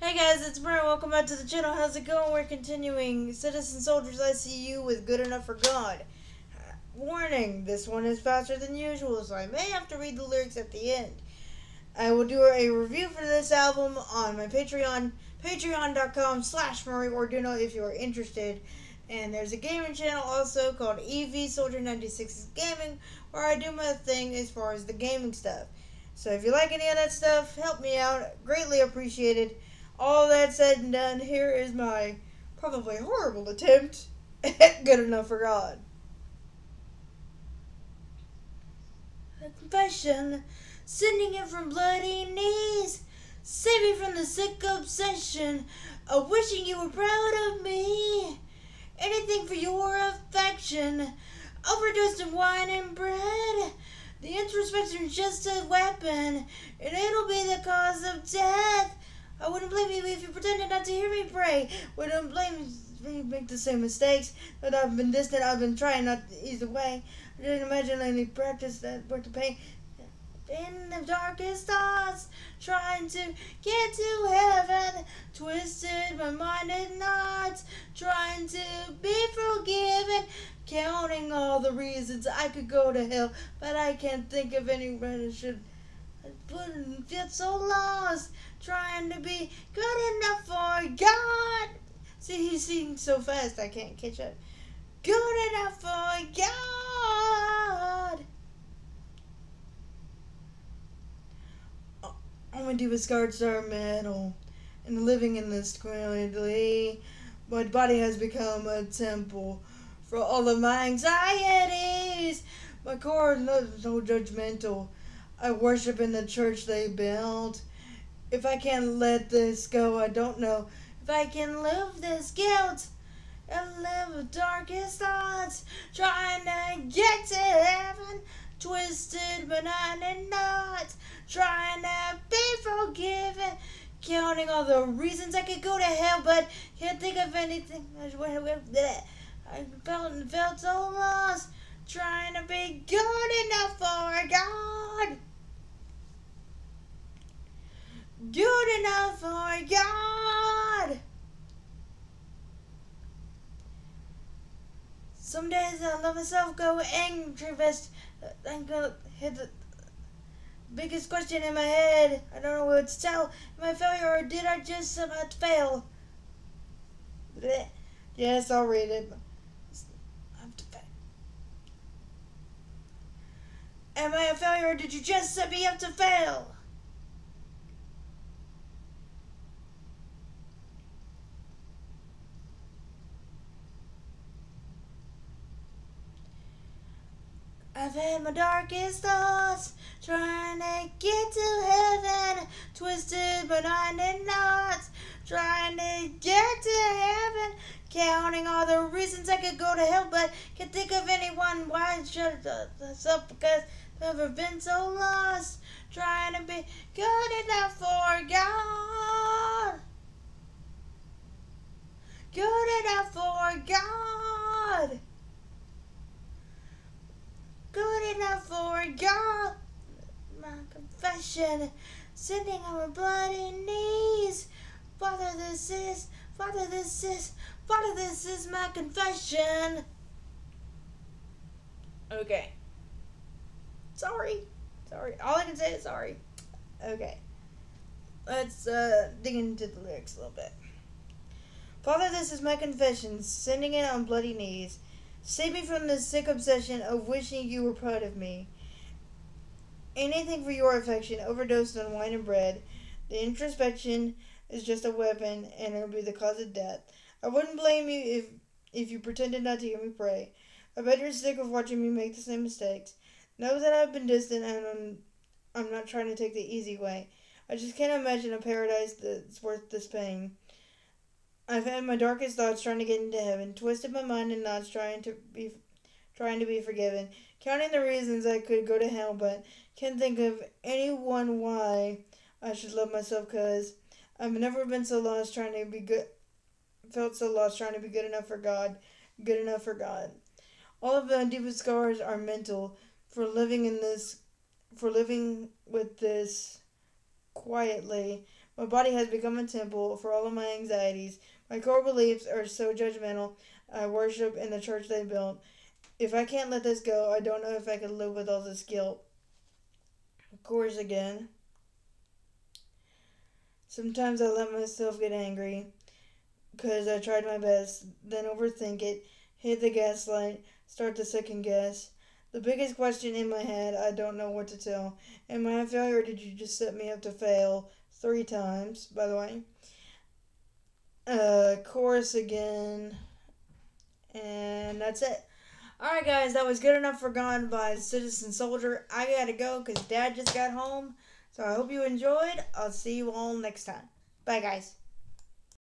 Hey guys, it's Brian. Welcome back to the channel. How's it going? We're continuing Citizen Soldiers ICU with Good Enough for God. Warning, this one is faster than usual, so I may have to read the lyrics at the end. I will do a review for this album on my Patreon, patreon.com slash Orduno if you are interested. And there's a gaming channel also called EV Soldier 96 Gaming where I do my thing as far as the gaming stuff. So if you like any of that stuff, help me out. Greatly appreciated. All that said and done, here is my probably horrible attempt at Good Enough for God. A confession, sending it from bloody knees. Save me from the sick obsession of wishing you were proud of me. Anything for your affection. Overdosed in wine and bread. The introspection's just a weapon, and it'll be the cause of death. I wouldn't blame you if you pretended not to hear me pray. Wouldn't blame you make the same mistakes. But I've been distant. I've been trying not to ease away. I didn't imagine any practice that worth the pain. In the darkest thoughts, trying to get to heaven, twisted my mind in knots, trying to be forgiven, counting all the reasons I could go to hell, but I can't think of any reason should. I feel so lost, trying to be good enough for God. See, he's singing so fast I can't catch up. Good enough for God. Oh, all my deepest scars are metal, and living in this squalidly, my body has become a temple for all of my anxieties. My core is so judgmental. I worship in the church they built. If I can't let this go, I don't know if I can live this guilt and live with darkest thoughts, trying to get to heaven, twisted and knots, trying to be forgiven, counting all the reasons I could go to hell, but can't think of anything. I felt and felt so lost, trying to be good enough for God. Good enough oh for God. Some days I let myself go angry best I'm gonna hit the biggest question in my head. I don't know what to tell. Am I failure or did I just somehow fail? Yes, I'll read it. Am I a failure or did you just set me up to fail? I've had my darkest thoughts, trying to get to heaven, twisted but in knots, trying to get to heaven, counting all the reasons I could go to hell, but can't think of anyone why I this up because I've never been so lost, trying to be good enough for God. Good enough for God good enough for God. My confession, sitting on my bloody knees. Father, this is, Father, this is, Father, this is my confession. Okay. Sorry. Sorry. All I can say is sorry. Okay. Let's uh, dig into the lyrics a little bit. Father, this is my confession, sending it on bloody knees. Save me from the sick obsession of wishing you were proud of me. Anything for your affection, overdosed on wine and bread. The introspection is just a weapon, and it'll be the cause of death. I wouldn't blame you if if you pretended not to hear me pray. I bet you're sick of watching me make the same mistakes. Know that I've been distant, and I'm I'm not trying to take the easy way. I just can't imagine a paradise that's worth this pain. I've had my darkest thoughts trying to get into heaven, twisted my mind in knots trying to be trying to be forgiven, counting the reasons I could go to hell, but can't think of anyone why I should love myself cuz I've never been so lost trying to be good felt so lost trying to be good enough for God, good enough for God. All of the deepest scars are mental for living in this for living with this quietly My body has become a temple for all of my anxieties. My core beliefs are so judgmental. I worship in the church they built. If I can't let this go, I don't know if I can live with all this guilt. Of course, again. Sometimes I let myself get angry because I tried my best, then overthink it, hit the gaslight, start to second guess. The biggest question in my head, I don't know what to tell. Am I a failure or did you just set me up to fail three times, by the way? Uh, chorus again. And that's it. Alright, guys, that was good enough for Gone by Citizen Soldier. I gotta go because Dad just got home. So I hope you enjoyed. I'll see you all next time. Bye, guys.